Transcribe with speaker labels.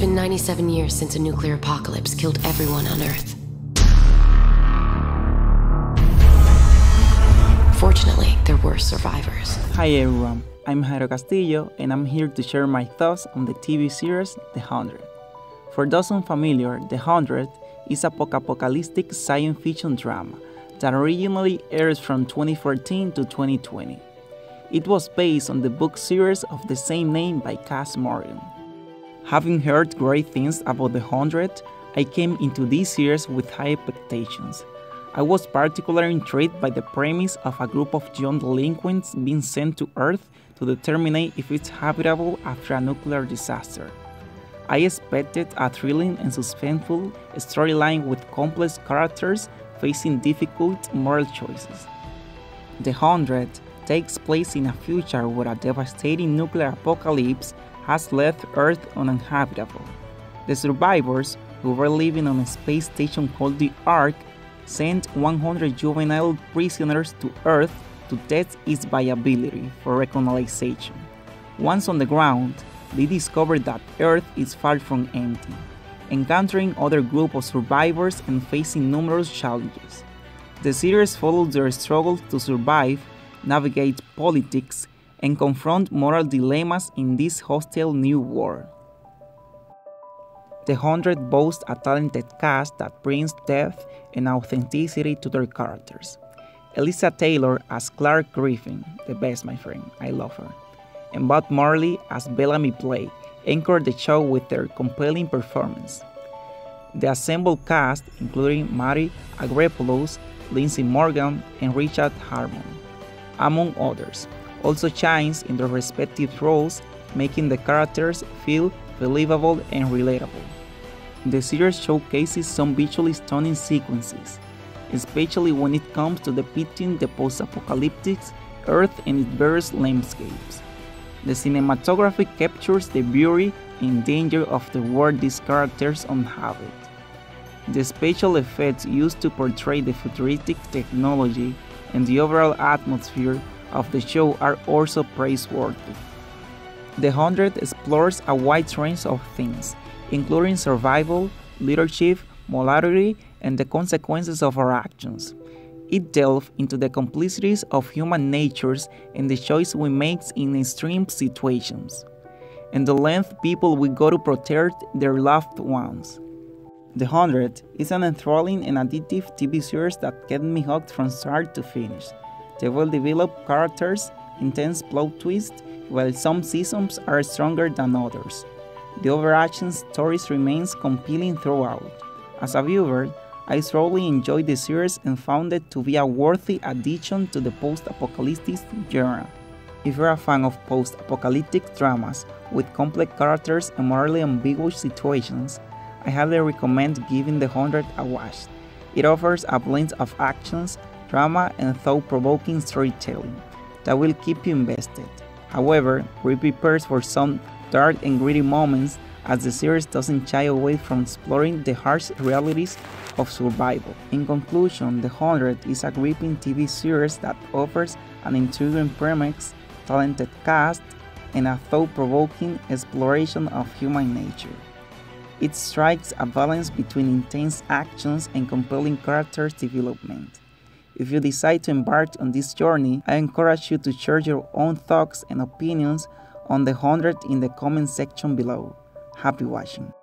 Speaker 1: been 97 years since a nuclear apocalypse killed everyone on Earth. Fortunately, there were survivors.
Speaker 2: Hi everyone, I'm Jairo Castillo and I'm here to share my thoughts on the TV series The Hundred. For those unfamiliar, The Hundred is a post-apocalyptic science fiction drama that originally aired from 2014 to 2020. It was based on the book series of the same name by Kass Morgan. Having heard great things about The Hundred, I came into this series with high expectations. I was particularly intrigued by the premise of a group of young delinquents being sent to Earth to determine if it's habitable after a nuclear disaster. I expected a thrilling and suspenseful storyline with complex characters facing difficult moral choices. The Hundred takes place in a future where a devastating nuclear apocalypse has left Earth uninhabitable. The survivors, who were living on a space station called the Ark, sent 100 juvenile prisoners to Earth to test its viability for recolonization. Once on the ground, they discovered that Earth is far from empty, encountering other group of survivors and facing numerous challenges. The series follows their struggle to survive, navigate politics, and confront moral dilemmas in this hostile new world. The Hundred boasts a talented cast that brings depth and authenticity to their characters. Eliza Taylor as Clarke Griffin, the best, my friend, I love her, and Bob Morley as Bellamy Blake anchor the show with their compelling performance. The assembled cast, including Mary Avgeropoulos, Lindsey Morgan, and Richard Harmon, among others, also shines in their respective roles, making the characters feel believable and relatable. The series showcases some visually stunning sequences, especially when it comes to depicting the post-apocalyptic Earth and its various landscapes. The cinematography captures the beauty and danger of the world these characters inhabit. The special effects used to portray the futuristic technology and the overall atmosphere of the show are also praiseworthy. The Hundred explores a wide range of themes, including survival, leadership, morality, and the consequences of our actions. It delves into the complexities of human natures and the choices we make in extreme situations, and the length people will go to protect their loved ones. The Hundred is an enthralling and addictive TV series that kept me hooked from start to finish. The well-developed characters, intense plot twists, while some seasons are stronger than others. The overarching story remains compelling throughout. As a viewer, I thoroughly enjoyed the series and found it to be a worthy addition to the post-apocalyptic genre. If you're a fan of post-apocalyptic dramas with complex characters and morally ambiguous situations, I highly recommend giving The Hundred a watch. It offers a blend of actions, drama, and thought-provoking storytelling that will keep you invested. However, be prepared for some dark and gritty moments as the series doesn't shy away from exploring the harsh realities of survival. In conclusion, The Hundred is a gripping TV series that offers an intriguing premise, talented cast, and a thought-provoking exploration of human nature. It strikes a balance between intense actions and compelling character development. If you decide to embark on this journey, I encourage you to share your own thoughts and opinions on the 100 in the comment section below. Happy watching.